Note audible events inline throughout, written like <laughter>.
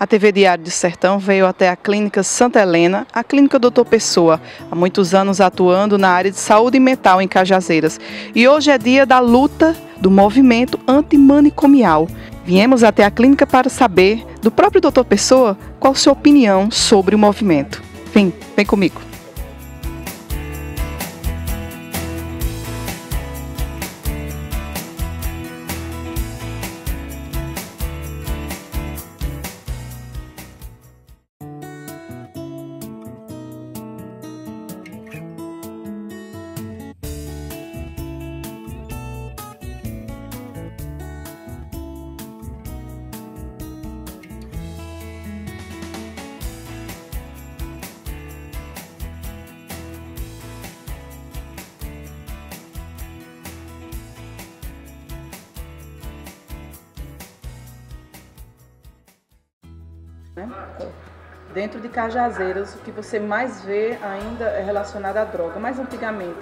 A TV Diário de Sertão veio até a Clínica Santa Helena, a Clínica Doutor Pessoa, há muitos anos atuando na área de saúde mental em Cajazeiras. E hoje é dia da luta do movimento antimanicomial. Viemos até a clínica para saber do próprio Doutor Pessoa qual sua opinião sobre o movimento. Vem, vem comigo. Né? Dentro de Cajazeiras, o que você mais vê ainda é relacionado à droga, mas antigamente?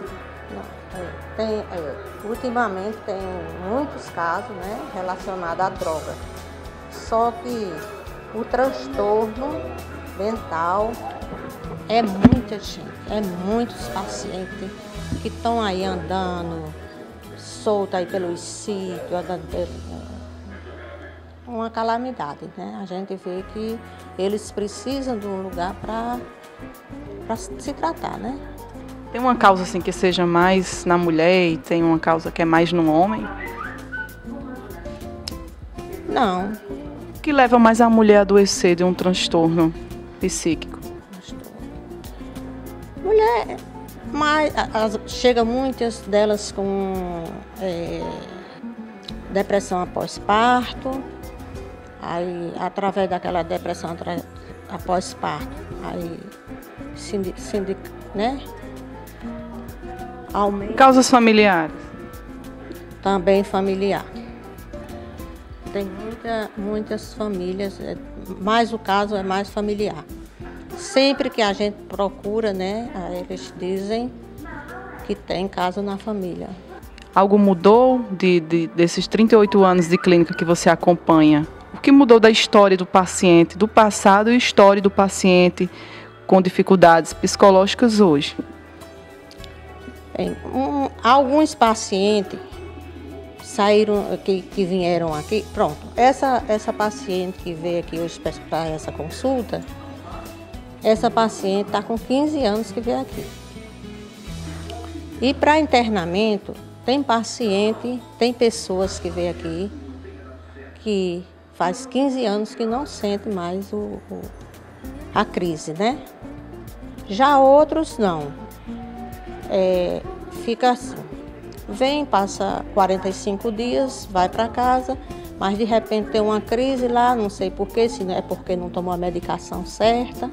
Não, é, tem, é, ultimamente tem muitos casos né, relacionados à droga. Só que o transtorno mental é muita gente, é muitos pacientes que estão aí andando solto aí pelos sítios, andando uma calamidade, né? A gente vê que eles precisam de um lugar para se tratar, né? Tem uma causa assim que seja mais na mulher e tem uma causa que é mais no homem? Não. O que leva mais a mulher a adoecer de um transtorno psíquico? Mulher, mas as, chega muitas delas com é, depressão após parto, Aí, através daquela depressão após parto, aí, sindic, né? Aumenta. Causas familiares? Também familiar. Tem muita, muitas famílias, é, mas o caso é mais familiar. Sempre que a gente procura, né, eles dizem que tem caso na família. Algo mudou de, de, desses 38 anos de clínica que você acompanha? O que mudou da história do paciente, do passado e história do paciente com dificuldades psicológicas hoje? Bem, um, alguns pacientes saíram, que, que vieram aqui, pronto, essa, essa paciente que veio aqui hoje para essa consulta, essa paciente está com 15 anos que veio aqui. E para internamento, tem paciente, tem pessoas que veio aqui que faz 15 anos que não sente mais o, o, a crise, né? Já outros não. É, fica assim. Vem, passa 45 dias, vai para casa, mas de repente tem uma crise lá, não sei porquê, se não é porque não tomou a medicação certa,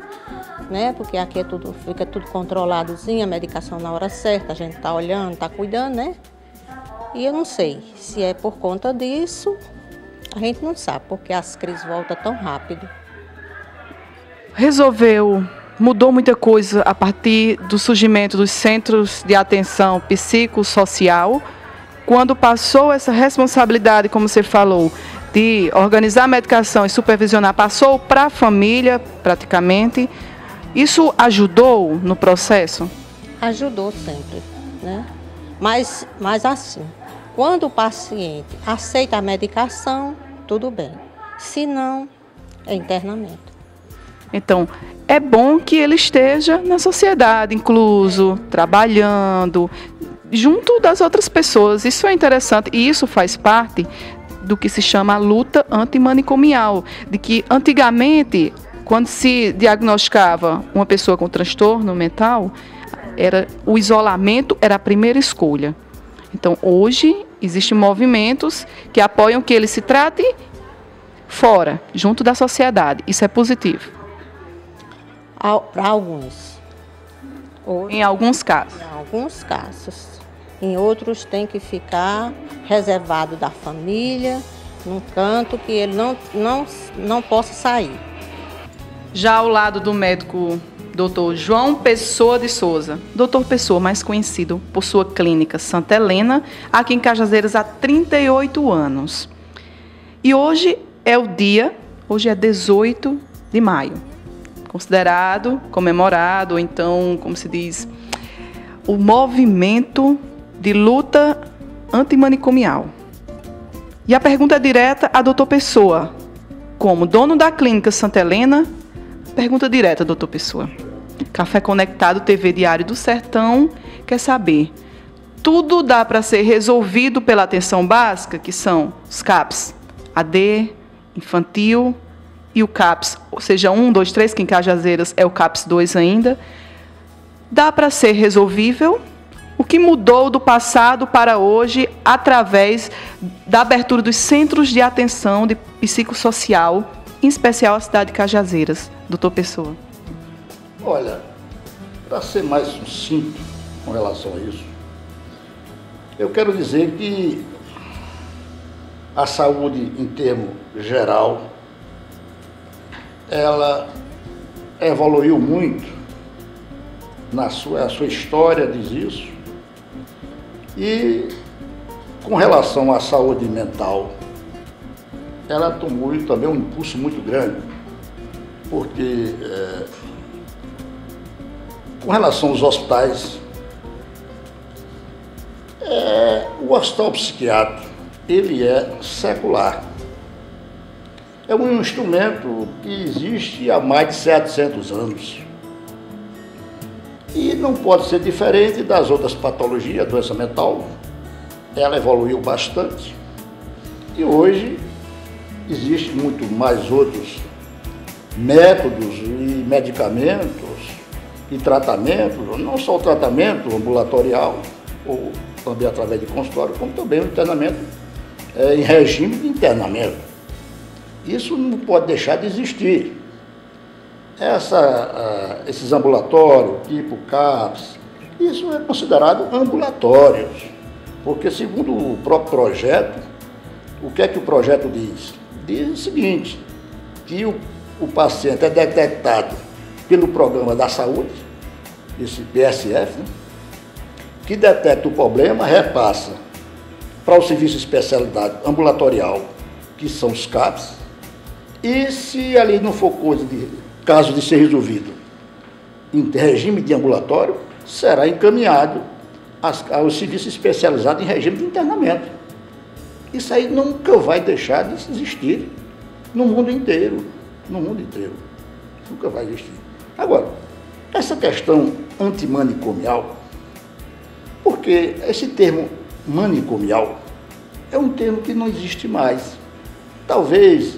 né? Porque aqui é tudo, fica tudo controladozinho, a medicação na hora certa, a gente tá olhando, tá cuidando, né? E eu não sei se é por conta disso a gente não sabe porque as crises voltam tão rápido. Resolveu, mudou muita coisa a partir do surgimento dos centros de atenção psicossocial, quando passou essa responsabilidade, como você falou, de organizar a medicação e supervisionar, passou para a família praticamente. Isso ajudou no processo? Ajudou sempre, né? Mas, mas assim, quando o paciente aceita a medicação, tudo bem. Se não, é internamento. Então, é bom que ele esteja na sociedade, incluso, trabalhando, junto das outras pessoas. Isso é interessante e isso faz parte do que se chama luta antimanicomial, de que antigamente, quando se diagnosticava uma pessoa com transtorno mental, era o isolamento era a primeira escolha. Então, hoje Existem movimentos que apoiam que ele se trate fora, junto da sociedade. Isso é positivo. Para alguns. em alguns casos. Em alguns casos. Em outros tem que ficar reservado da família, num canto que ele não, não, não possa sair. Já ao lado do médico Dr. João Pessoa de Souza. Doutor Pessoa, mais conhecido por sua clínica Santa Helena, aqui em Cajazeiras há 38 anos. E hoje é o dia Hoje é 18 de maio. Considerado, comemorado, ou então, como se diz, o movimento de luta antimanicomial. E a pergunta é direta a doutor Pessoa. Como dono da clínica Santa Helena, pergunta direta, doutor Pessoa. Café Conectado TV Diário do Sertão quer saber: tudo dá para ser resolvido pela atenção básica, que são os CAPs AD, infantil e o CAPS, ou seja, 1, 2, 3, que em Cajazeiras é o CAPS 2 ainda. Dá para ser resolvível? O que mudou do passado para hoje através da abertura dos centros de atenção de psicossocial, em especial a cidade de Cajazeiras, doutor Pessoa? Olha, para ser mais sucinto com relação a isso, eu quero dizer que a saúde em termo geral, ela evoluiu muito na sua, a sua história diz isso. E com relação à saúde mental, ela tomou também um impulso muito grande, porque é, com relação aos hospitais, é, o hospital psiquiátrico, ele é secular. É um instrumento que existe há mais de 700 anos. E não pode ser diferente das outras patologias, doença mental. Ela evoluiu bastante. E hoje existe muito mais outros métodos e medicamentos e tratamento, não só o tratamento ambulatorial, ou também através de consultório, como também o internamento é, em regime de internamento. Isso não pode deixar de existir. Essa, uh, esses ambulatórios, tipo CAPS, isso é considerado ambulatórios, porque segundo o próprio projeto, o que é que o projeto diz? Diz o seguinte, que o, o paciente é detectado pelo programa da saúde, esse PSF, né, que detecta o problema, repassa para o serviço de especialidade ambulatorial, que são os CAPs, e se ali não for coisa de caso de ser resolvido em regime de ambulatório, será encaminhado ao serviço especializado em regime de internamento. Isso aí nunca vai deixar de existir no mundo inteiro, no mundo inteiro. Nunca vai existir. Agora, essa questão antimanicomial, porque esse termo manicomial é um termo que não existe mais. Talvez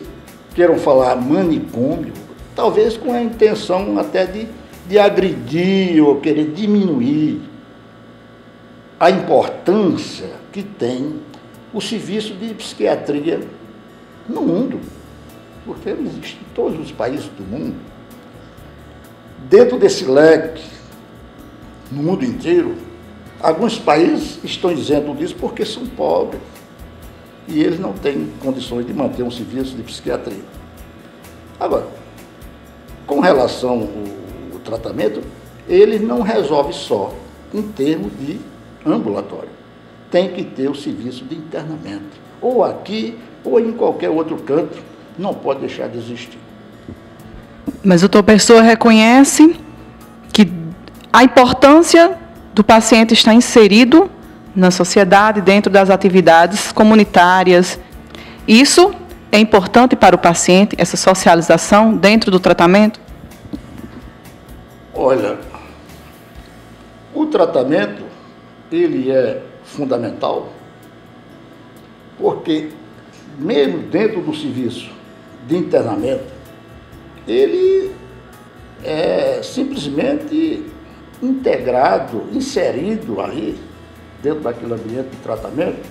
queiram falar manicômio, talvez com a intenção até de, de agredir ou querer diminuir a importância que tem o serviço de psiquiatria no mundo, porque existe em todos os países do mundo. Dentro desse leque, no mundo inteiro, alguns países estão dizendo disso porque são pobres e eles não têm condições de manter um serviço de psiquiatria. Agora, com relação ao, tratamento, ele não resolve só em termos de ambulatório. Tem que ter o serviço de internamento. Ou aqui, ou em qualquer outro canto, não pode deixar de existir. Mas o Pessoa reconhece que a importância do paciente estar inserido na sociedade, dentro das atividades comunitárias. Isso é importante para o paciente, essa socialização dentro do tratamento? Olha, o tratamento, ele é fundamental, porque mesmo dentro do serviço de internamento, ele é simplesmente integrado, inserido ali, dentro daquele ambiente de tratamento,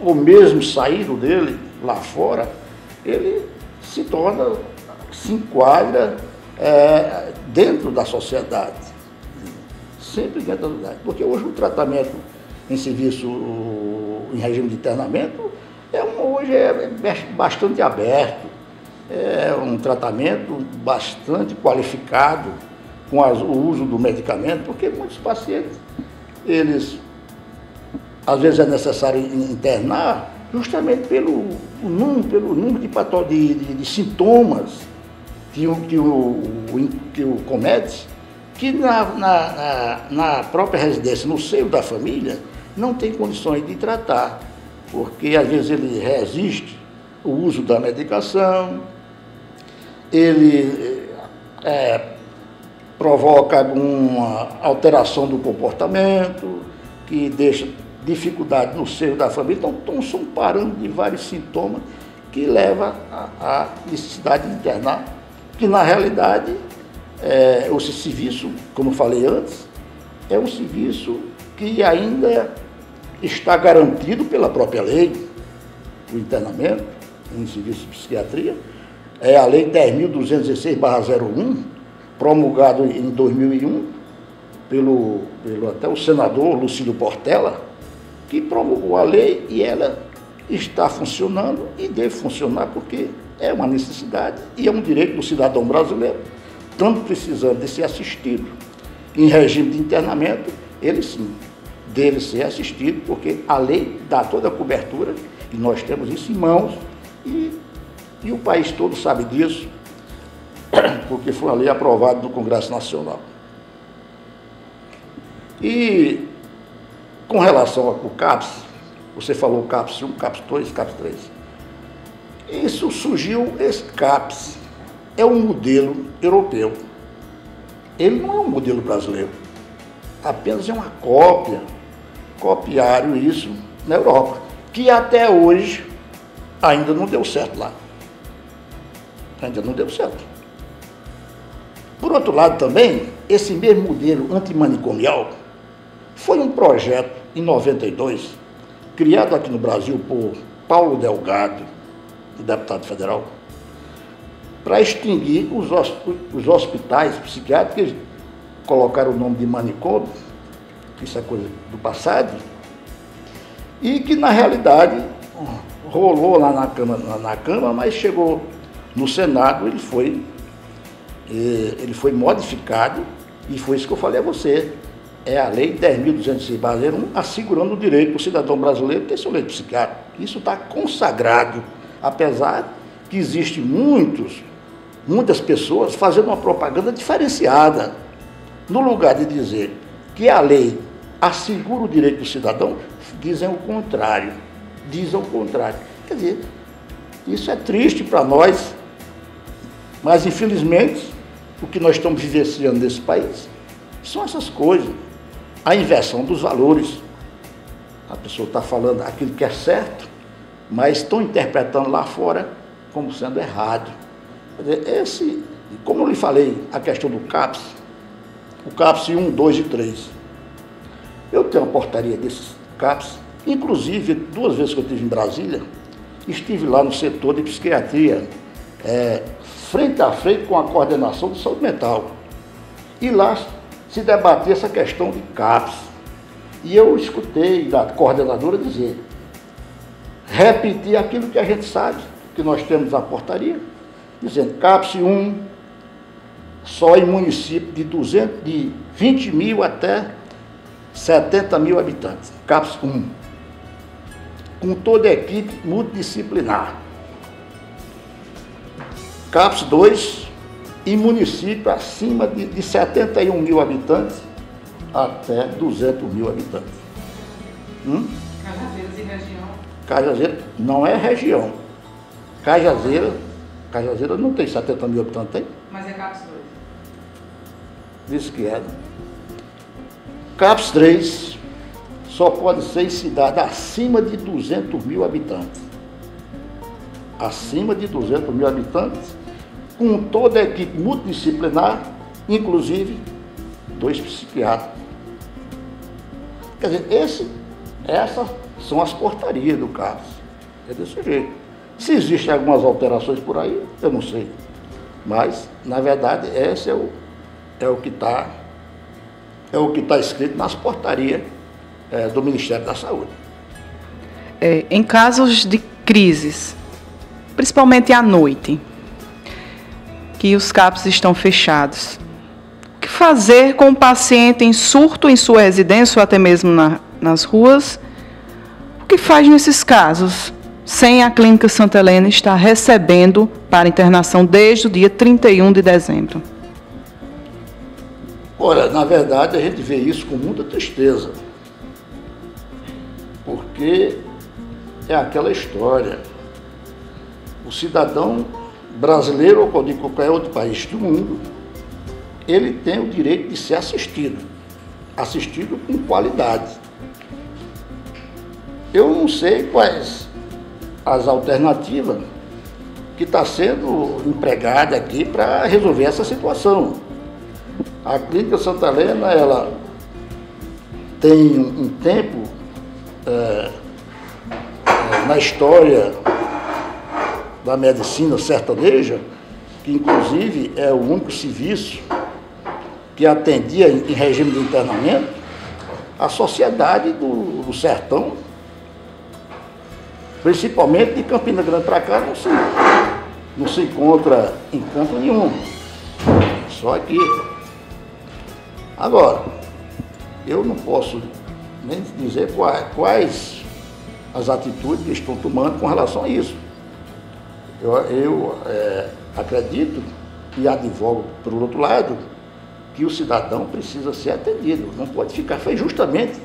ou mesmo saído dele lá fora, ele se torna, se enquadra é, dentro da sociedade. Sempre dentro da sociedade. Porque hoje o tratamento em serviço, em regime de internamento, é um, hoje é bastante aberto é um tratamento bastante qualificado com as, o uso do medicamento, porque muitos pacientes, eles, às vezes é necessário internar justamente pelo, número, pelo número de, de, de, de sintomas que o, que o, que o comete, que na, na, na própria residência, no seio da família, não tem condições de tratar, porque às vezes ele resiste o uso da medicação, ele é, provoca alguma alteração do comportamento, que deixa dificuldade no seio da família. Então, estão são parando de vários sintomas que levam à necessidade de internar, que na realidade é, esse serviço, como falei antes, é um serviço que ainda está garantido pela própria lei, o internamento, um serviço de psiquiatria, é a Lei 10.216-01, promulgado em 2001 pelo, pelo até o senador Lucílio Portela, que promulgou a lei e ela está funcionando e deve funcionar porque é uma necessidade e é um direito do cidadão brasileiro, tanto precisando de ser assistido em regime de internamento, ele sim deve ser assistido, porque a lei dá toda a cobertura e nós temos isso em mãos e, e o país todo sabe disso, <clears throat> porque foi uma lei aprovada do Congresso Nacional. E com relação ao CAPS, você falou CAPS 1, CAPS 2, CAPS 3. Isso surgiu, esse CAPS é um modelo europeu. Ele não é um modelo brasileiro. Apenas é uma cópia, copiaram isso na Europa, que até hoje ainda não deu certo lá. Ainda não deu certo. Por outro lado também, esse mesmo modelo antimanicomial foi um projeto em 92, criado aqui no Brasil por Paulo Delgado, deputado federal, para extinguir os, os hospitais psiquiátricos, colocaram o nome de manicômio, isso é coisa do passado, e que na realidade rolou lá na Câmara, na mas chegou no Senado, ele foi, eh, ele foi modificado, e foi isso que eu falei a você é a Lei 10.201, assegurando o direito do cidadão brasileiro ter seu leito psiquiátrico. Isso está consagrado, apesar que existem muitos, muitas pessoas fazendo uma propaganda diferenciada. No lugar de dizer que a lei assegura o direito do cidadão, dizem o contrário. Dizem o contrário. Quer dizer, isso é triste para nós, mas infelizmente o que nós estamos vivenciando nesse país são essas coisas a inversão dos valores. A pessoa está falando aquilo que é certo, mas estão interpretando lá fora como sendo errado. Esse, como eu lhe falei, a questão do CAPS, o CAPS 1, 2 e 3. Eu tenho uma portaria desses CAPS, inclusive duas vezes que eu estive em Brasília, estive lá no setor de psiquiatria, é, frente a frente com a coordenação de saúde mental. E lá se debater essa questão de CAPS. E eu escutei da coordenadora dizer, repetir aquilo que a gente sabe, que nós temos a portaria, dizendo CAPS 1, só em município de, 200, de 20 mil até 70 mil habitantes. CAPS 1. Com toda a equipe multidisciplinar. CAPS 2, em município acima de, de 71 mil habitantes até 200 mil habitantes. Hum? Cajazeiras e região? Cajazeira não é região. Cajazeira, Cajazeira não tem 70 mil habitantes, tem? Mas é CAPS 2. Diz que é. CAPS 3 só pode ser em cidade acima de 200 mil habitantes. Acima de 200 mil habitantes com toda a equipe multidisciplinar, inclusive dois psiquiatras. Quer dizer, esse, essas são as portarias do caso. É desse jeito. Se existem algumas alterações por aí, eu não sei. Mas, na verdade, esse é o, é o que está é o que está escrito nas portarias é, do Ministério da Saúde. É, em casos de crises, principalmente à noite, que os CAPs estão fechados. O que fazer com o paciente em surto em sua residência ou até mesmo na, nas ruas? O que faz nesses casos? sem a Clínica Santa Helena estar recebendo para internação desde o dia 31 de dezembro? Olha, na verdade a gente vê isso com muita tristeza, porque é aquela história. O cidadão brasileiro ou de qualquer outro país do mundo, ele tem o direito de ser assistido, assistido com qualidade. Eu não sei quais as alternativas que está sendo empregada aqui para resolver essa situação. A Clínica Santa Helena, ela tem um tempo é, na história da medicina sertaneja, que inclusive é o único serviço que atendia em regime de internamento, a sociedade do, do sertão, principalmente de Campina Grande para cá, não se, não se encontra em canto nenhum. Só aqui. Agora, eu não posso nem dizer quais, quais as atitudes que estão tomando com relação a isso. Eu, eu é, acredito e advogo, por outro lado, que o cidadão precisa ser atendido, não pode ficar. Foi justamente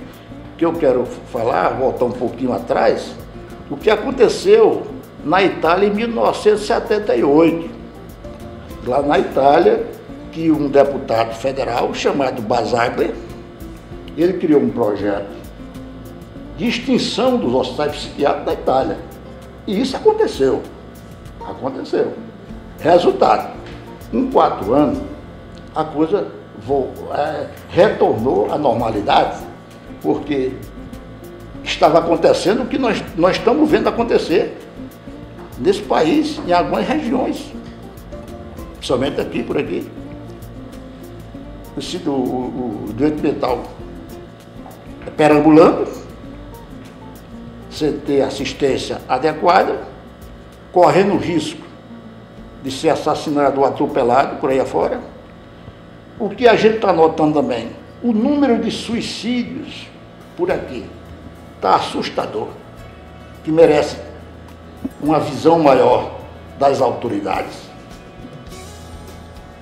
que eu quero falar, voltar um pouquinho atrás, o que aconteceu na Itália em 1978. Lá na Itália, que um deputado federal chamado Basaglia, ele criou um projeto de extinção dos hospitais psiquiátricos da Itália. E isso aconteceu. Aconteceu. Resultado, em quatro anos, a coisa é, retornou à normalidade, porque estava acontecendo o que nós, nós estamos vendo acontecer nesse país, em algumas regiões, principalmente aqui, por aqui. O, o, o doente mental perambulando, sem ter assistência adequada, correndo risco de ser assassinado ou atropelado por aí afora. O que a gente está notando também, o número de suicídios por aqui está assustador, que merece uma visão maior das autoridades.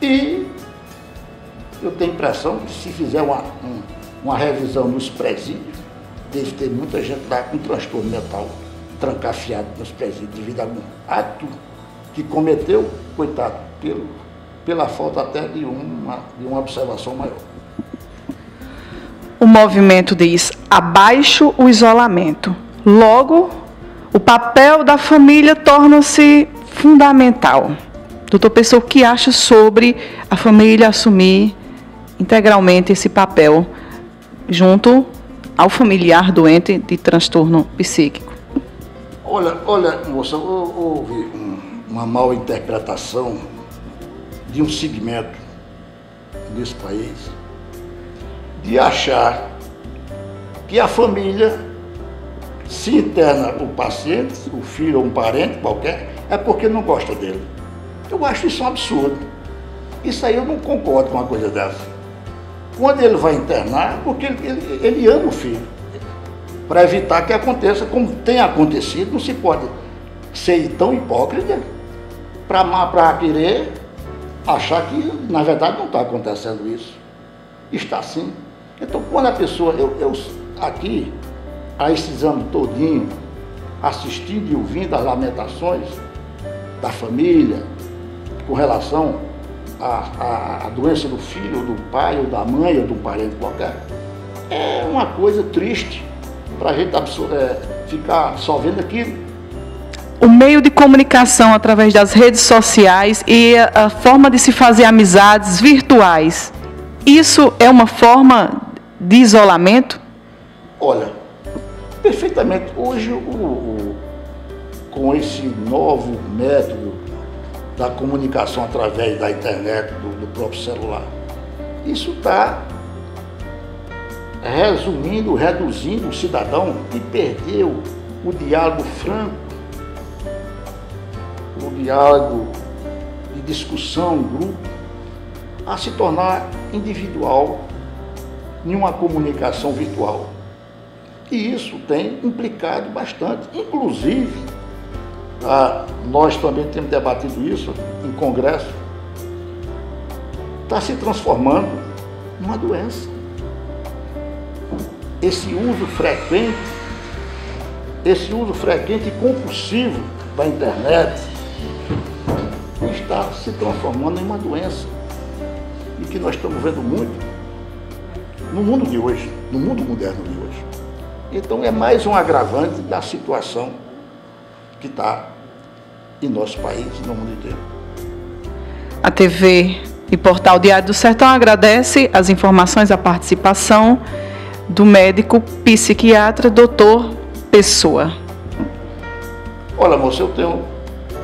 E eu tenho a impressão que se fizer uma, um, uma revisão nos presídios, deve ter muita gente lá com transtorno mental trancafiado nos presídios devido a algum ato que cometeu, coitado, pelo, pela falta até de uma, de uma observação maior. O movimento diz abaixo o isolamento. Logo, o papel da família torna-se fundamental. Doutor Pessoa, o que acha sobre a família assumir integralmente esse papel junto ao familiar doente de transtorno psíquico? Olha, olha, moça, houve uma mal interpretação de um segmento desse país de achar que a família se interna o paciente, o filho ou um parente qualquer, é porque não gosta dele. Eu acho isso um absurdo. Isso aí eu não concordo com uma coisa dessa. Quando ele vai internar, porque ele, ele, ele ama o filho. Para evitar que aconteça como tem acontecido, não se pode ser tão hipócrita para querer achar que, na verdade, não está acontecendo isso. Está sim. Então, quando a pessoa, eu, eu aqui, a esses anos todinho, assistindo e ouvindo as lamentações da família com relação à, à, doença do filho, do pai, ou da mãe, ou de um parente qualquer, é uma coisa triste para a gente é, ficar só vendo aquilo o meio de comunicação através das redes sociais e a, forma de se fazer amizades virtuais, isso é uma forma de isolamento? Olha, perfeitamente. Hoje, o, o, com esse novo método da comunicação através da internet, do, do próprio celular, isso está resumindo, reduzindo o cidadão que perdeu o diálogo franco o diálogo, de discussão grupo, a se tornar individual em uma comunicação virtual. E isso tem implicado bastante, inclusive ah, nós também temos debatido isso em congresso, está se transformando numa doença. Esse uso frequente, esse uso frequente e compulsivo da internet está se transformando em uma doença. E que nós estamos vendo muito no mundo de hoje, no mundo moderno de hoje. Então é mais um agravante da situação que está em nosso país e no mundo inteiro. A TV e Portal Diário do Sertão agradece as informações, a participação do médico psiquiatra doutor Pessoa. Olha, moço, eu tenho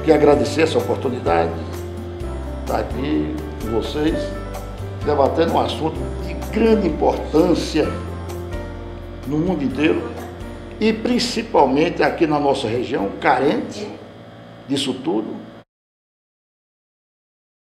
que agradecer essa oportunidade de estar aqui com vocês, debatendo um assunto de grande importância no mundo inteiro e principalmente aqui na nossa região, carente disso tudo,